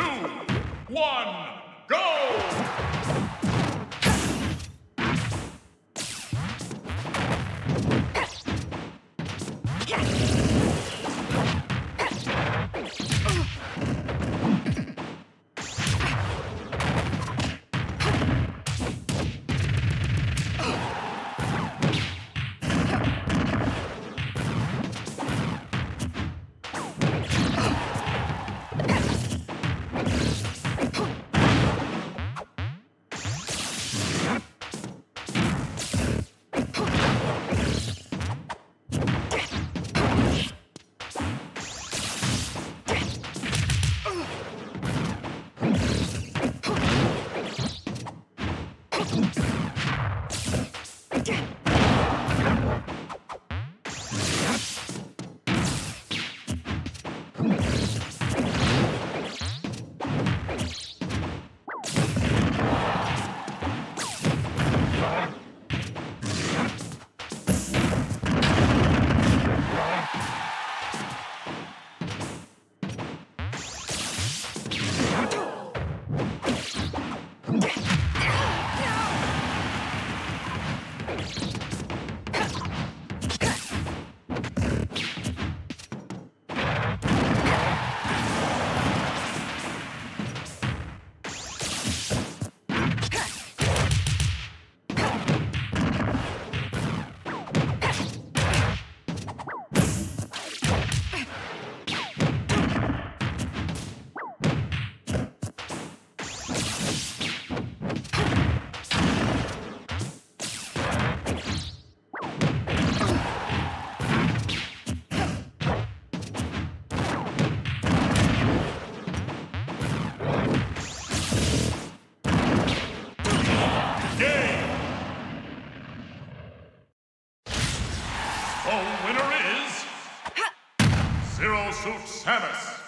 two, one, go! The winner is Zero Suit Samus.